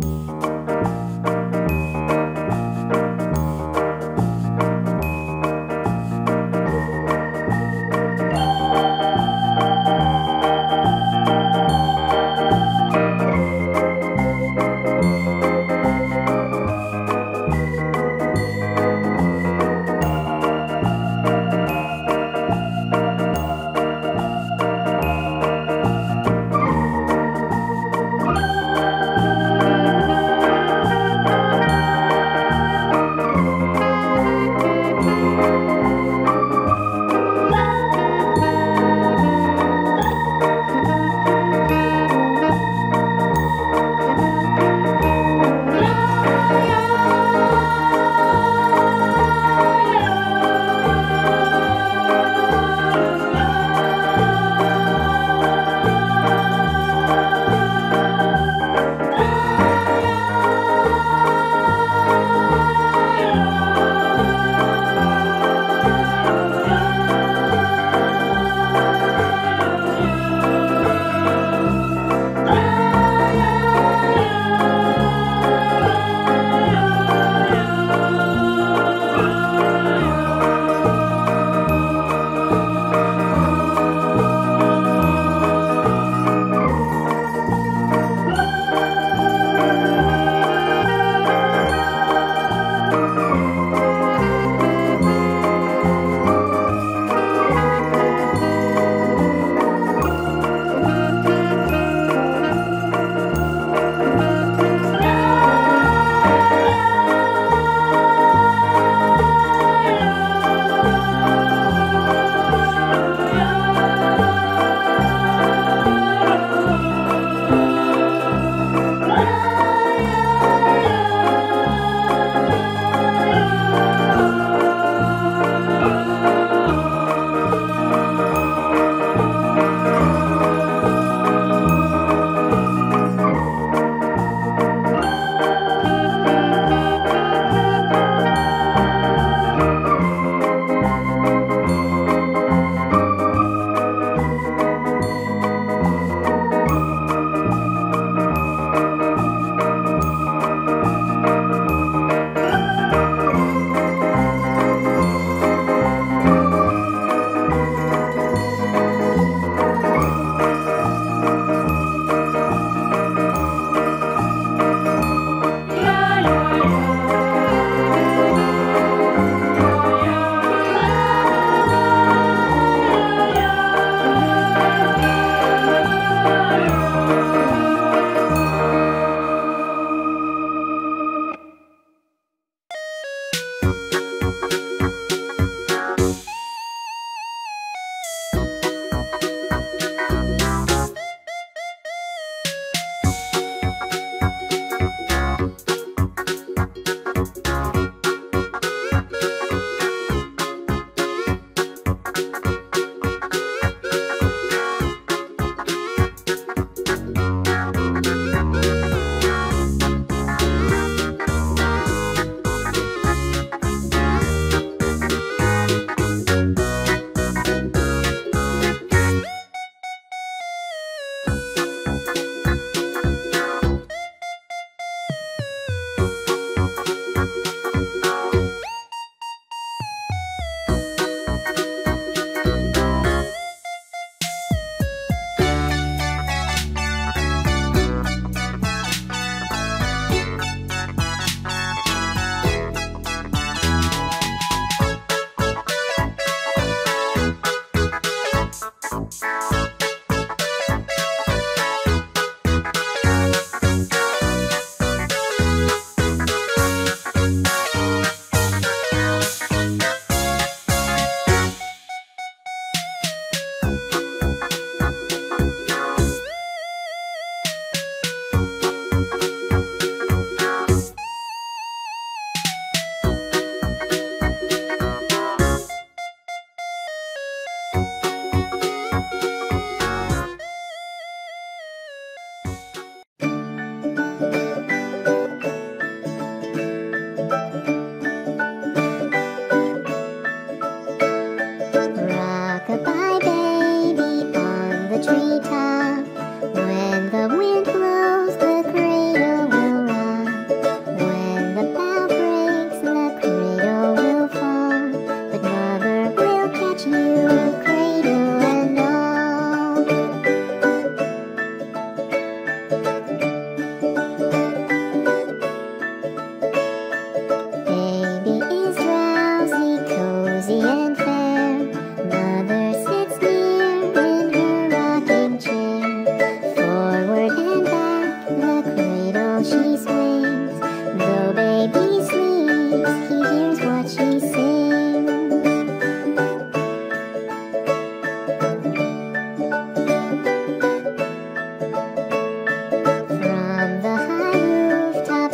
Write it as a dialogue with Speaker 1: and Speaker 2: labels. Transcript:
Speaker 1: Música